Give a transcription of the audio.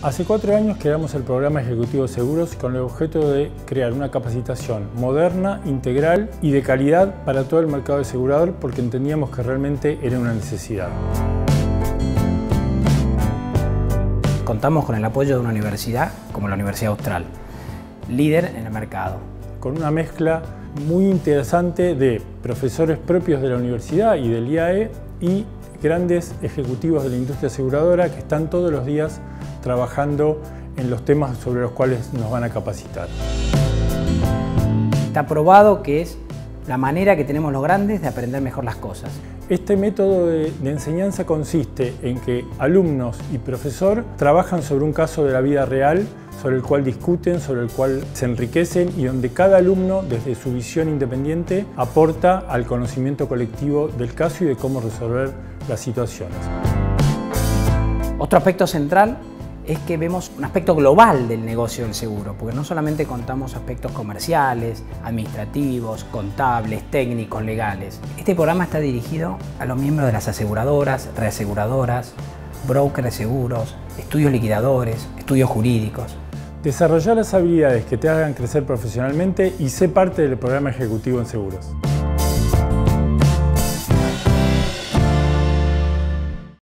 Hace cuatro años creamos el programa Ejecutivo Seguros con el objeto de crear una capacitación moderna, integral y de calidad para todo el mercado asegurador porque entendíamos que realmente era una necesidad. Contamos con el apoyo de una universidad como la Universidad Austral, líder en el mercado. Con una mezcla muy interesante de profesores propios de la universidad y del IAE y grandes ejecutivos de la industria aseguradora que están todos los días trabajando en los temas sobre los cuales nos van a capacitar. Está probado que es la manera que tenemos los grandes de aprender mejor las cosas. Este método de, enseñanza consiste en que alumnos y profesor trabajan sobre un caso de la vida real, sobre el cual discuten, sobre el cual se enriquecen y donde cada alumno, desde su visión independiente, aporta al conocimiento colectivo del caso y de cómo resolver las situaciones. Otro aspecto central es que vemos un aspecto global del negocio del seguro, porque no solamente contamos aspectos comerciales, administrativos, contables, técnicos, legales. Este programa está dirigido a los miembros de las aseguradoras, reaseguradoras, brokers de seguros, estudios liquidadores, estudios jurídicos. Desarrollar las habilidades que te hagan crecer profesionalmente y sé parte del programa ejecutivo en seguros.